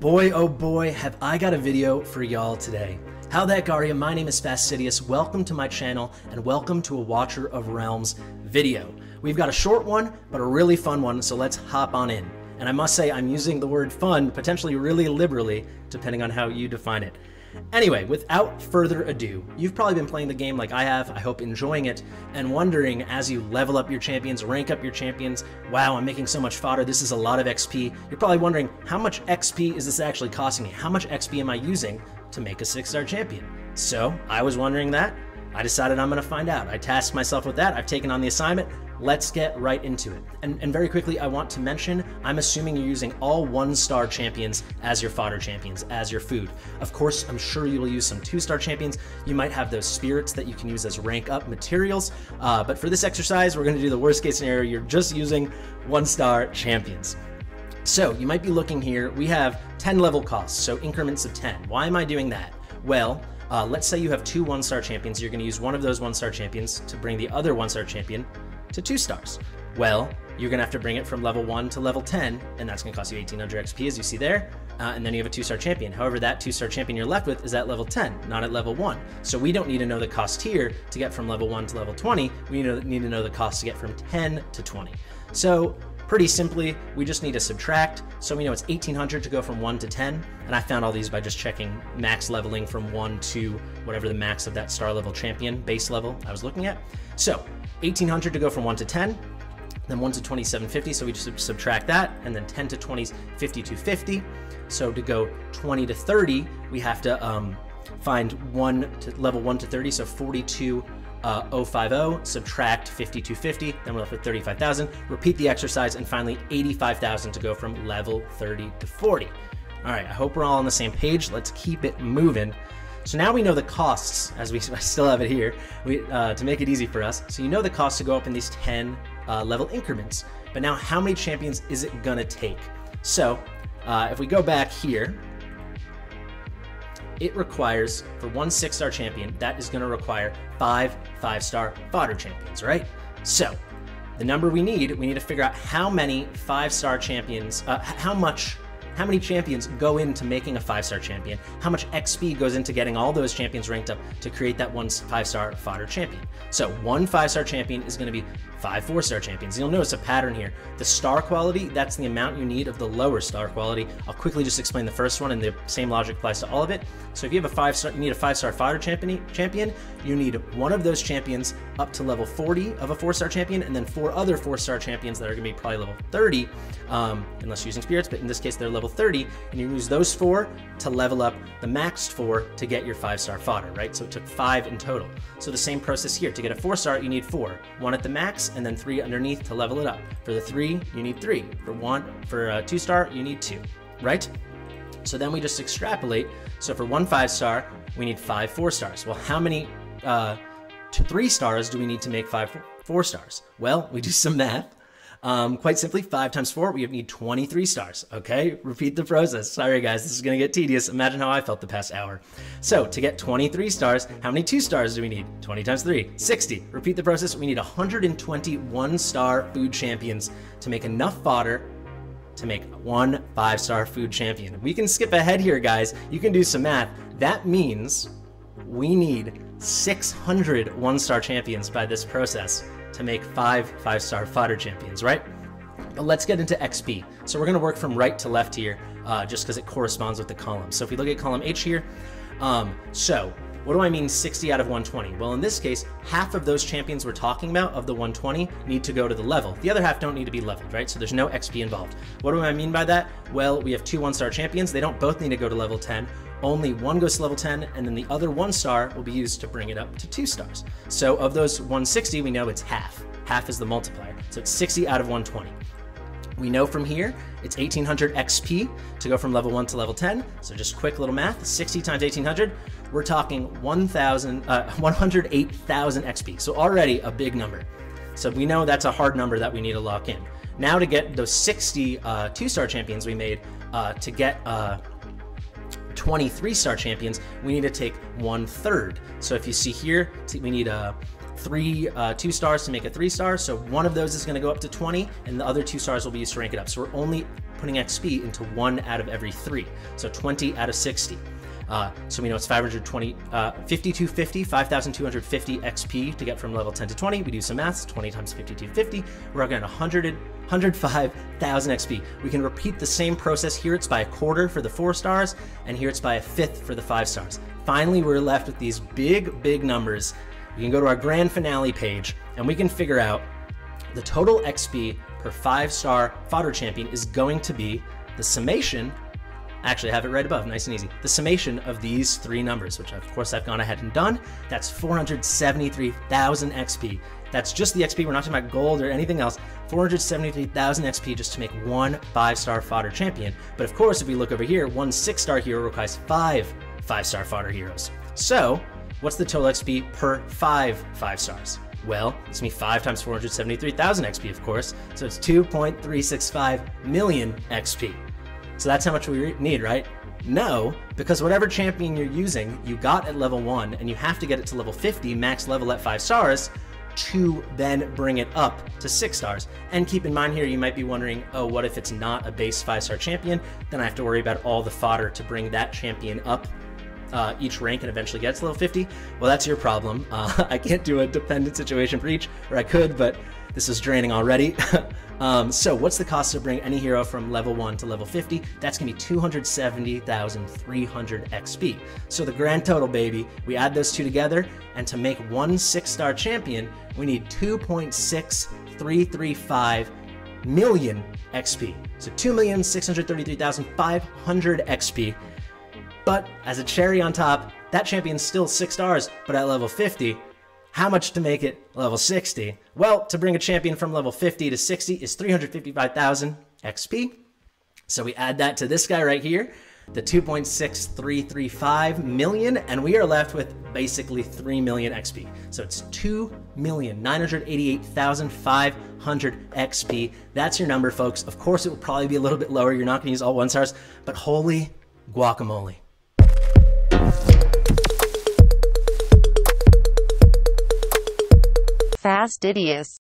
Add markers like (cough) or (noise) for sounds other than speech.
Boy, oh boy, have I got a video for y'all today. How that Garia, my name is Fastidious, welcome to my channel, and welcome to a Watcher of Realms video. We've got a short one, but a really fun one, so let's hop on in. And I must say, I'm using the word fun potentially really liberally, depending on how you define it. Anyway, without further ado, you've probably been playing the game like I have, I hope enjoying it, and wondering as you level up your champions, rank up your champions, wow, I'm making so much fodder, this is a lot of XP. You're probably wondering, how much XP is this actually costing me? How much XP am I using to make a 6-star champion? So, I was wondering that, I decided I'm going to find out. I tasked myself with that. I've taken on the assignment. Let's get right into it. And, and very quickly, I want to mention I'm assuming you're using all one star champions as your fodder champions, as your food. Of course, I'm sure you will use some two star champions. You might have those spirits that you can use as rank up materials. Uh, but for this exercise, we're going to do the worst case scenario. You're just using one star champions. So you might be looking here. We have 10 level costs, so increments of 10. Why am I doing that? Well, uh, let's say you have two one star champions. You're going to use one of those one star champions to bring the other one star champion to two stars. Well, you're to have to bring it from level 1 to level 10, and that's to cost you 1800 XP, as you see there. Uh, and then you have a two star champion. However, that two star champion you're left with is at level 10, not at level 1. So we don't need to know the cost here to get from level 1 to level 20. We need to know the cost to get from 10 to 20. So Pretty simply, we just need to subtract. So we know it's 1800 to go from 1 to 10. And I found all these by just checking max leveling from 1 to whatever the max of that star level champion base level I was looking at. So 1800 to go from 1 to 10. Then 1 to 2750, so we just subtract that. And then 10 to 20 is 5250. So to go 20 to 30, we have to um, find one to level 1 to 30, so 42 uh, 050, subtract 5250, then we're left with 35,000. Repeat the exercise, and finally 85,000 to go from level 30 to 40. All right, I hope we're all on the same page. Let's keep it moving. So now we know the costs, as we (laughs) I still have it here, we, uh, to make it easy for us. So you know the cost to go up in these 10 uh, level increments. But now how many champions is it gonna take? So uh, if we go back here, it requires for one six star champion, that is going to require five five star fodder champions, right? So the number we need, we need to figure out how many five star champions, uh, how much how many champions go into making a five star champion, how much XP goes into getting all those champions ranked up to create that one five star fodder champion. So one five star champion is going to be five four star champions. You'll notice a pattern here. The star quality, that's the amount you need of the lower star quality. I'll quickly just explain the first one and the same logic applies to all of it. So if you have a five star, you need a five star fighter champion, champion, you need one of those champions up to level 40 of a four star champion and then four other four star champions that are going to be probably level 30, um, unless you're using spirits, but in this case they're level 30, and you use those four to level up the maxed four to get your five star fodder, right? So it took five in total. So the same process here. To get a four star, you need four. One at the max, and then three underneath to level it up. For the three, you need three. For one, for a two star, you need two, right? So then we just extrapolate. So for one five star, we need five four stars. Well, how many uh, three stars do we need to make five four stars? Well, we do some math. Um, quite simply, 5 times 4, we need 23 stars. Okay, repeat the process. Sorry, guys, this is to get tedious. Imagine how I felt the past hour. So, to get 23 stars, how many 2 stars do we need? 20 times 3, 60. Repeat the process. We need 121 star food champions to make enough fodder to make one five star food champion. We can skip ahead here, guys. You can do some math. That means we need 600 one star champions by this process to make five five star fodder champions, right? But let's get into XP. So we're going to work from right to left here, uh, just because it corresponds with the column. So if we look at column H here, um, so what do I mean 60 out of 120? Well, in this case, half of those champions we're talking about of the 120 need to go to the level. The other half don't need to be leveled, right? So there's no XP involved. What do I mean by that? Well, we have two one-star champions. They don't both need to go to level 10 only one goes to level 10, and then the other one star will be used to bring it up to two stars. So of those 160, we know it's half. Half is the multiplier. So it's 60 out of 120. We know from here it's 1800 XP to go from level 1 to level 10. So just quick little math 60 times 1800, we're talking 1,000, uh, (laughs) 108,000 XP. So already a big number. So we know that's a hard number that we need to lock in. Now to get those 60 uh, two star champions we made, uh, to get uh, 23 star champions, we need to take one third. So if you see here, we need a three uh, two stars to make a three star. So one of those is going to go up to 20, and the other two stars will be used to rank it up. So we're only putting XP into one out of every three. So 20 out of 60. Uh, so we know it's 520, uh, 5250, 5250 XP to get from level 10 to 20. We do some maths, 20 times 5250. We're going at 100, 105,000 XP. We can repeat the same process. Here it's by a quarter for the four stars, and here it's by a fifth for the five stars. Finally, we're left with these big, big numbers. We can go to our grand finale page, and we can figure out the total XP per five star fodder champion is going to be the summation Actually, I have it right above, nice and easy. The summation of these three numbers, which of course I've gone ahead and done, that's 473,000 XP. That's just the XP, we're not talking about gold or anything else. 473,000 XP just to make one five-star fodder champion. But of course, if we look over here, one six-star hero requires five five-star fodder heroes. So, what's the total XP per five five stars? Well, it's me 5 times 473,000 XP, of course, so it's 2.365 million XP. So that's how much we need, right? No, because whatever champion you're using, you got at level 1, and you have to get it to level 50, max level at 5 stars, to then bring it up to 6 stars. And keep in mind here, you might be wondering, oh, what if it's not a base 5 star champion? Then I have to worry about all the fodder to bring that champion up uh, each rank and eventually gets to level 50. Well, that's your problem. (laughs) Uh, I can't do a dependent situation for each, or I could, but this is draining already. (laughs) um, so what's the cost to bring any hero from level 1 to level 50? That's going to be 270,300 XP. So the grand total, baby, we add those two together, and to make one 6-star champion, we need 2.6335 million XP. So 2,633,500 XP. But as a cherry on top, that champion's still 6 stars, but at level 50, how much to make it level 60? Well, to bring a champion from level 50 to 60 is 355,000 XP. So we add that to this guy right here, the 2.6335 million, and we are left with basically 3 million XP. So it's 2,988,500 XP. That's your number, folks. Of course, it will probably be a little bit lower. You're not going to use all one stars, but holy guacamole. Fastidious